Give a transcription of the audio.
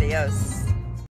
Adios.